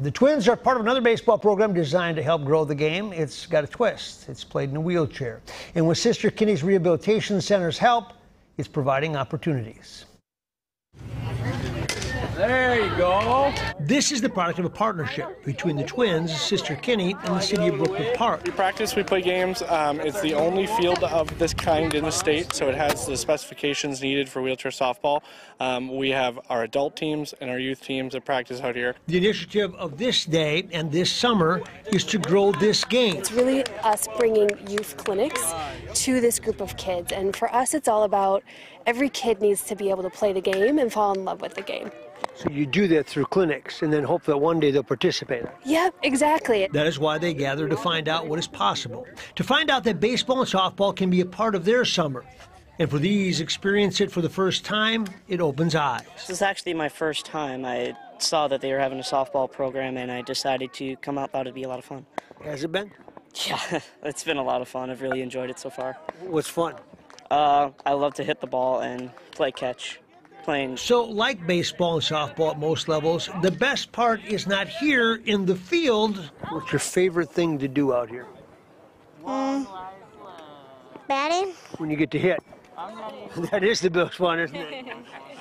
The Twins are part of another baseball program designed to help grow the game. It's got a twist. It's played in a wheelchair. And with Sister Kenny's Rehabilitation Center's help, it's providing opportunities. There you go. This is the product of a partnership between the Twins, Sister Kenny, and the city of Brooklyn Park. We practice, we play games. Um, it's the only field of this kind in the state, so it has the specifications needed for wheelchair softball. Um, we have our adult teams and our youth teams that practice out here. The initiative of this day and this summer is to grow this game. It's really us bringing youth clinics to this group of kids, and for us, it's all about every kid needs to be able to play the game and fall in love with the game. So you do that through clinics and then hope that one day they'll participate. Yep, exactly. That is why they gather to find out what is possible. To find out that baseball and softball can be a part of their summer. And for these experience it for the first time, it opens eyes. This is actually my first time. I saw that they were having a softball program and I decided to come out. Thought it'd be a lot of fun. Has it been? Yeah, it's been a lot of fun. I've really enjoyed it so far. What's fun? Uh, I love to hit the ball and play catch. Playing. So, like baseball and softball at most levels, the best part is not here in the field. What's your favorite thing to do out here? Mm, batting. When you get to hit. That is the best one, isn't it?